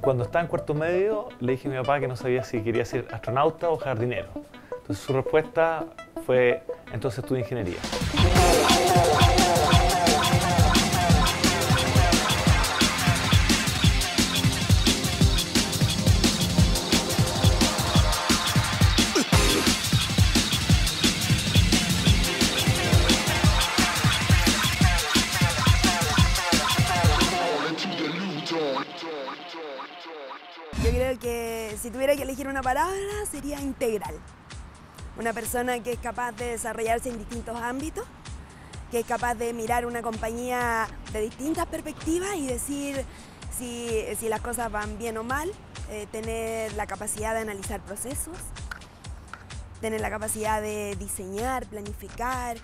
cuando estaba en cuarto medio, le dije a mi papá que no sabía si quería ser astronauta o jardinero. Entonces su respuesta fue, entonces estudia ingeniería. Tuviera que elegir una palabra sería integral. Una persona que es capaz de desarrollarse en distintos ámbitos, que es capaz de mirar una compañía de distintas perspectivas y decir si, si las cosas van bien o mal, eh, tener la capacidad de analizar procesos, tener la capacidad de diseñar, planificar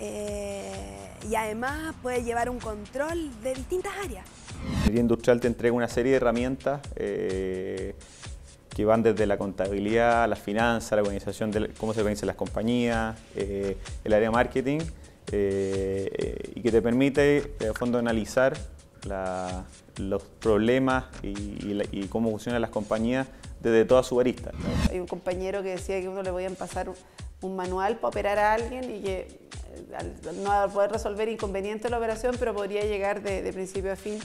eh, y además puede llevar un control de distintas áreas. Ingeniería industrial te entrega una serie de herramientas eh, que van desde la contabilidad, la finanzas, la organización de cómo se organizan las compañías, eh, el área de marketing, eh, y que te permite, en el fondo, analizar los problemas y, cómo funcionan las compañías desde toda su arista. Hay un compañero que decía que uno le podían pasar un- manual para operar a alguien y que eh, al no poder resolver inconvenientes de la operación, pero podría llegar de principio a fin,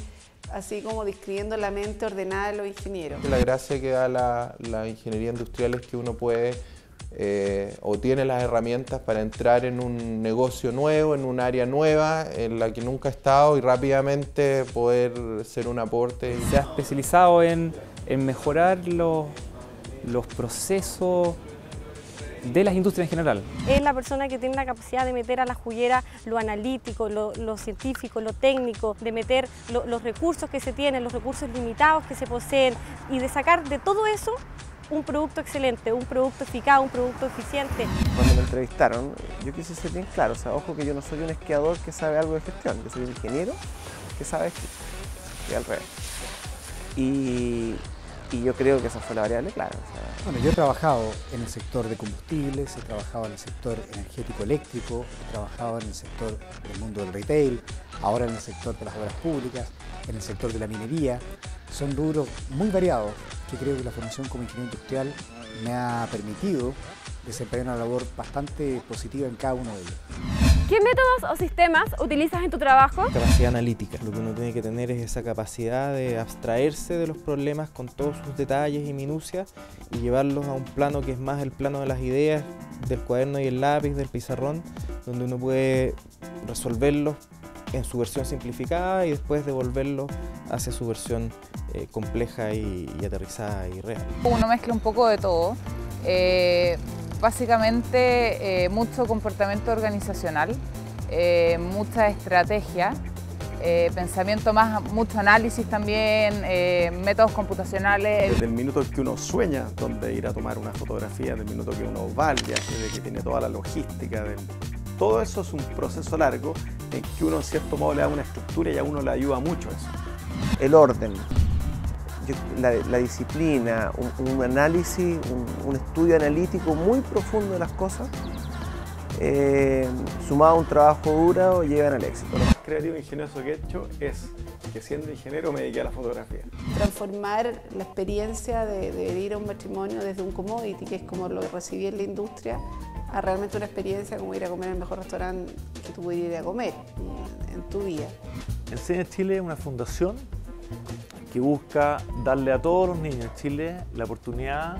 así como describiendo la mente ordenada de los ingenieros. La gracia que da la, la ingeniería industrial es que uno puede eh, o tiene las herramientas para entrar en un negocio nuevo, en un área nueva en la que nunca ha estado y rápidamente poder ser un aporte. Se ha especializado en, en mejorar los, los procesos de las industrias en general. es la persona que tiene la capacidad de meter a la juguera lo analítico, lo, lo científico, lo técnico, de meter lo- los recursos que se tienen, los recursos limitados que se poseen y de sacar de todo eso un producto excelente, un producto eficaz, un producto eficiente. Cuando me entrevistaron, yo quise ser bien claro, o sea, ojo que yo no soy un esquiador que sabe algo de gestión, yo soy un ingeniero que sabe esquiar, y al revés. Y, y yo creo que esa fue la variable clave. o sea, Bueno, yo he trabajado en el sector de combustibles, he trabajado en el sector energético eléctrico, he trabajado en el sector del mundo del retail, ahora en el sector de las obras públicas, en el sector de la minería. Son rubros muy variados que creo que la formación como ingeniero industrial me ha permitido desempeñar una labor bastante positiva en cada uno de ellos. ¿Qué métodos o sistemas utilizas en tu trabajo? Capacidad analítica. Lo que uno tiene que tener es esa capacidad de abstraerse de los problemas con todos sus detalles y minucias y llevarlos a un plano que es más el plano de las ideas, del cuaderno y el lápiz, del pizarrón, donde uno puede resolverlos en su versión simplificada y después devolverlos hacia su versión eh, compleja y, y aterrizada y real. Uno mezcla un poco de todo. Eh, básicamente eh, mucho comportamiento organizacional, eh, mucha estrategia, eh, pensamiento más, mucho análisis también, eh, métodos computacionales. Desde el minuto en que uno sueña dónde ir a tomar una fotografía, desde el minuto que uno va al viaje, de que tiene toda la logística, del- todo eso es un proceso largo en que uno en cierto modo le da una estructura y a uno le ayuda mucho eso. el orden, la, la disciplina, un, un análisis, un, un estudio analítico muy profundo de las cosas, eh, sumado a un trabajo duro, llegan al éxito. Lo más creativo e ingenioso que he hecho es que siendo ingeniero me dediqué a la fotografía. Transformar la experiencia de, de ir a un matrimonio desde un commodity, que es como lo que recibí en la industria, a realmente una experiencia como ir a comer en el mejor restaurante que tú pudieras ir a comer en, en tu vida. Enseña Chile es una fundación que busca darle a todos los niños en Chile la oportunidad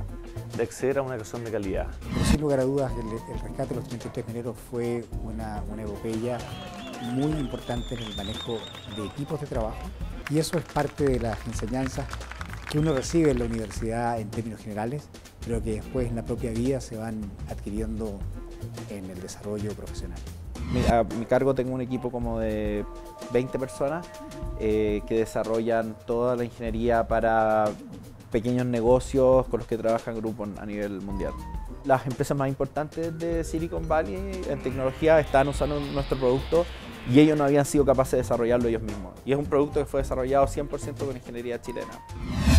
de acceder a una educación de calidad. Pero sin lugar a dudas, el, el rescate de los 33 mineros fue una, una epopeya muy importante en el manejo de equipos de trabajo y eso es parte de las enseñanzas que uno recibe en la universidad en términos generales, pero que después en la propia vida se van adquiriendo en el desarrollo profesional. A mi cargo tengo un equipo como de 20 personas eh, que desarrollan toda la ingeniería para pequeños negocios con los que trabajan grupos a nivel mundial. Las empresas más importantes de Silicon Valley en tecnología están usando nuestro producto y ellos no habían sido capaces de desarrollarlo ellos mismos. Y es un producto que fue desarrollado 100% con ingeniería chilena.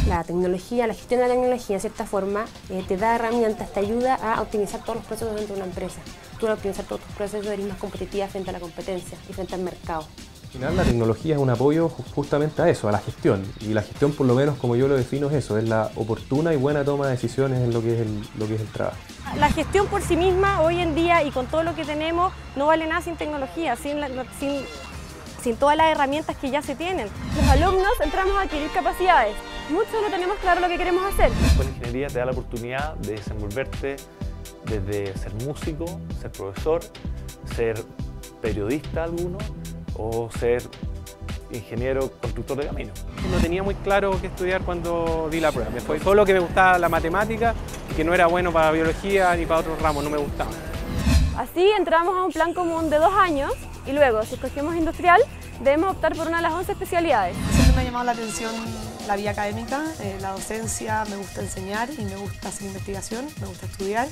La tecnología, la gestión de la tecnología, en cierta forma, eh, te da herramientas, te ayuda a optimizar todos los procesos dentro de una empresa. Tú al optimizar todos tus procesos eres más competitiva frente a la competencia y frente al mercado. Al final la tecnología es un apoyo justamente a eso, a la gestión. Y la gestión, por lo menos como yo lo defino, es eso, es la oportuna y buena toma de decisiones en lo que es el, lo que es el trabajo. La gestión por sí misma hoy en día y con todo lo que tenemos no vale nada sin tecnología, sin, sin, sin todas las herramientas que ya se tienen. Los alumnos entramos a adquirir capacidades. Muchos no tenemos claro lo que queremos hacer. La ingeniería te da la oportunidad de desenvolverte desde ser músico, ser profesor, ser periodista alguno o ser ingeniero constructor de camino. No tenía muy claro qué estudiar cuando di la prueba. Me fue solo que me gustaba la matemática y que no era bueno para biología ni para otros ramos, no me gustaba. Así entramos a un plan común de dos años y luego, si escogemos industrial, debemos optar por una de las 11 especialidades. Siempre me ha llamado la atención la vía académica, eh, la docencia, me gusta enseñar y me gusta hacer investigación, me gusta estudiar.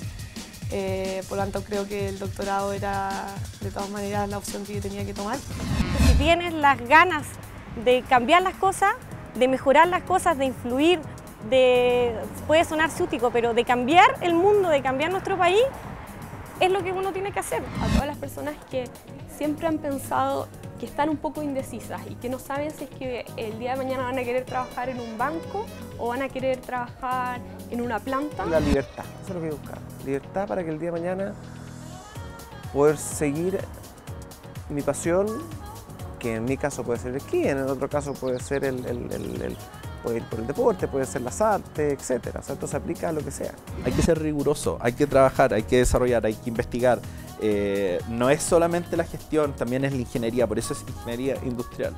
Eh, por lo tanto, creo que el doctorado era de todas maneras la opción que yo tenía que tomar. Si tienes las ganas de cambiar las cosas, de mejorar las cosas, de influir, de, puede sonar sútico, pero de cambiar el mundo, de cambiar nuestro país, es lo que uno tiene que hacer. A todas las personas que siempre han pensado que están un poco indecisas y que no saben si es que el día de mañana van a querer trabajar en un banco o van a querer trabajar en una planta. La libertad, eso es lo que buscar. Libertad para que el día de mañana poder seguir mi pasión, que en mi caso puede ser el esquí, en el otro caso puede ser el, el, puede ir por el deporte, puede ser las artes, etc. O sea, esto se aplica a lo que sea. Hay que ser riguroso, hay que trabajar, hay que desarrollar, hay que investigar. Eh, no es solamente la gestión, también es la ingeniería, por eso es ingeniería industrial.